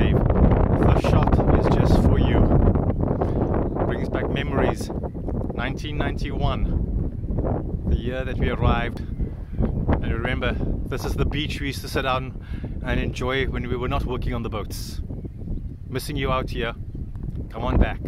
wave. The shot is just for you. Brings back memories. 1991, the year that we arrived. And remember, this is the beach we used to sit down and enjoy when we were not working on the boats. Missing you out here. Come on back.